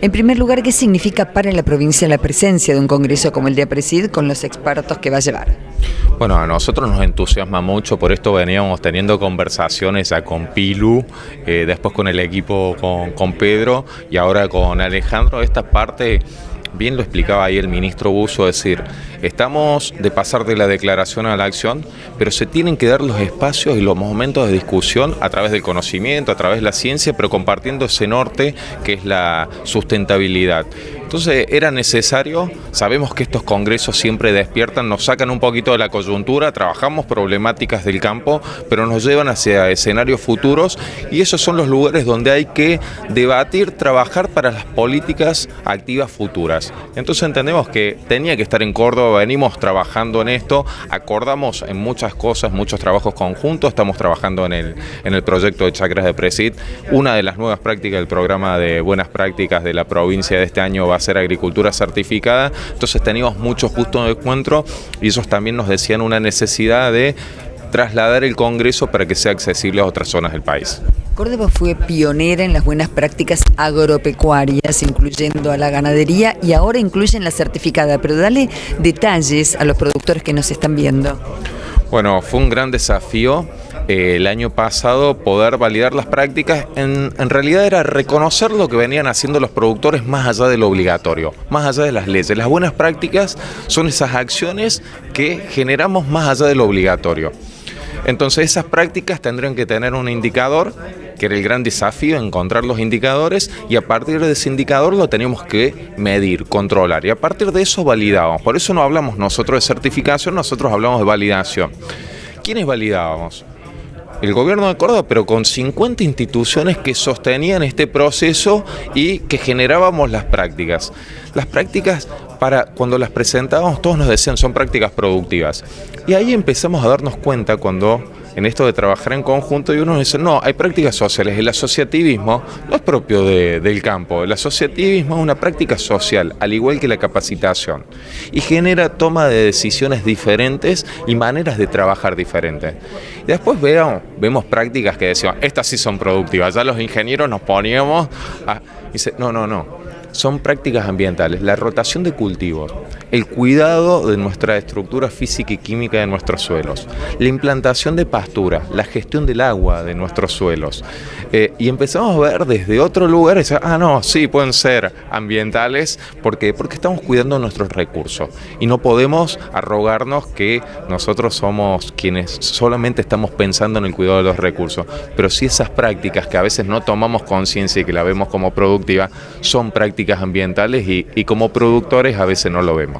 En primer lugar, ¿qué significa para la provincia la presencia de un congreso como el de APRESID con los expertos que va a llevar? Bueno, a nosotros nos entusiasma mucho, por esto veníamos teniendo conversaciones ya con Pilu, eh, después con el equipo con, con Pedro y ahora con Alejandro. Esta parte bien lo explicaba ahí el ministro Buzo, es decir, estamos de pasar de la declaración a la acción, pero se tienen que dar los espacios y los momentos de discusión a través del conocimiento, a través de la ciencia, pero compartiendo ese norte que es la sustentabilidad. Entonces era necesario, sabemos que estos congresos siempre despiertan, nos sacan un poquito de la coyuntura, trabajamos problemáticas del campo, pero nos llevan hacia escenarios futuros y esos son los lugares donde hay que debatir, trabajar para las políticas activas futuras. Entonces entendemos que tenía que estar en Córdoba, venimos trabajando en esto, acordamos en muchas cosas, muchos trabajos conjuntos, estamos trabajando en el, en el proyecto de chacras de Presid, una de las nuevas prácticas del programa de buenas prácticas de la provincia de este año va hacer agricultura certificada, entonces teníamos muchos puntos de encuentro y ellos también nos decían una necesidad de trasladar el Congreso para que sea accesible a otras zonas del país. Córdoba fue pionera en las buenas prácticas agropecuarias, incluyendo a la ganadería y ahora incluyen la certificada, pero dale detalles a los productores que nos están viendo. Bueno, fue un gran desafío el año pasado poder validar las prácticas. En, en, realidad era reconocer lo que venían haciendo los productores más allá de lo obligatorio, más allá de las leyes. Las buenas prácticas son esas acciones que generamos más allá de lo obligatorio. Entonces esas prácticas tendrían que tener un indicador, que era el gran desafío, encontrar los indicadores y a partir de ese indicador lo teníamos que medir, controlar y a partir de eso validábamos. Por eso no hablamos nosotros de certificación, nosotros hablamos de validación. ¿Quiénes validábamos? El gobierno de Córdoba, pero con 50 instituciones que sostenían este proceso y que generábamos las prácticas. Las prácticas, para cuando las presentábamos, todos nos decían son prácticas productivas. Y ahí empezamos a darnos cuenta cuando en esto de trabajar en conjunto y uno dice, no, hay prácticas sociales. El asociativismo no es propio de, del campo. El asociativismo es una práctica social, al igual que la capacitación. Y genera toma de decisiones diferentes y maneras de trabajar diferentes. Y después veo, vemos prácticas que decimos, estas sí son productivas. Ya los ingenieros nos poníamos a... Dice, no, no, no son prácticas ambientales, la rotación de cultivos, el cuidado de nuestra estructura física y química de nuestros suelos, la implantación de pasturas, la gestión del agua de nuestros suelos. Eh, y empezamos a ver desde otro lugar, ah, no, sí, pueden ser ambientales, porque Porque estamos cuidando nuestros recursos y no podemos arrogarnos que nosotros somos quienes solamente estamos pensando en el cuidado de los recursos, pero si esas prácticas que a veces no tomamos conciencia y que la vemos como productiva, son prácticas ambientales y, y como productores a veces no lo vemos.